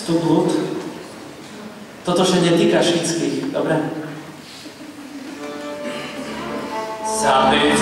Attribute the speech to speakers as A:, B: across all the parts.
A: vstup ľud. Toto sa netýka všetkých, dobre? Sády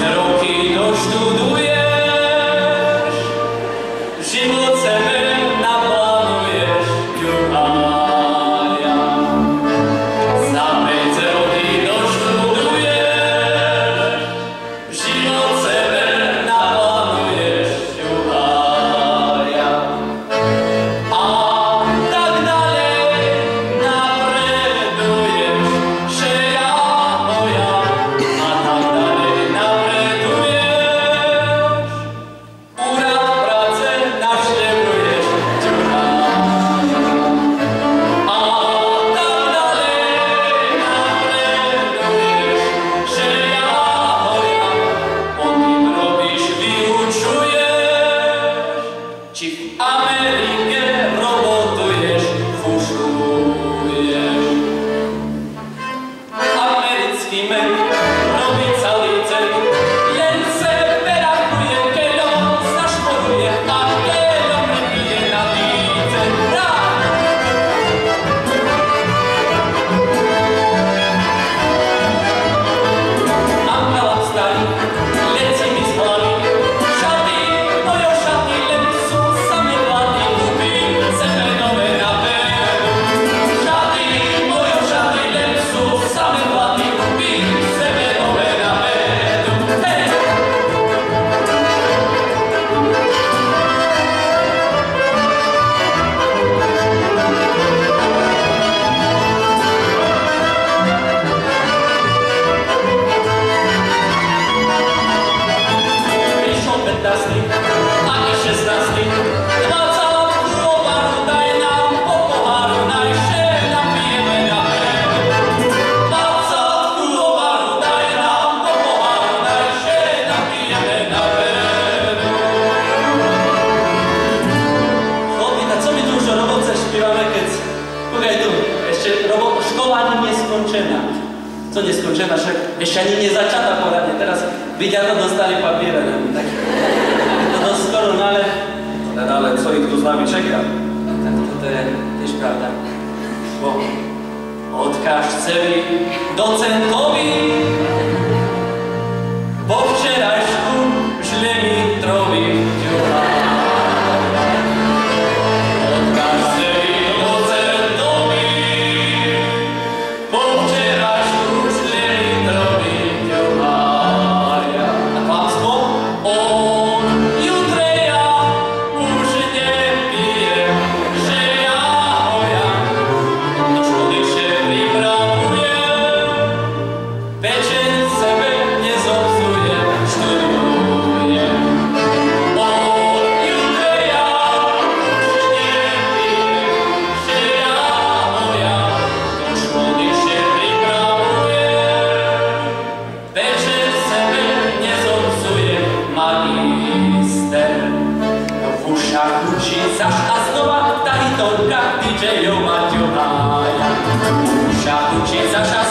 A: nieskończenia. Co nieskończenia, że jeszcze ani nie zaczęta poradnie. Teraz widziano, dostali papierę. Tak. No, no skoro, no ale... No, no, ale co ich tu z nami czeka? Tak, to te, też prawda. Bo odkaż celi docentowi ce eu m-ar Ușa cu cinți așa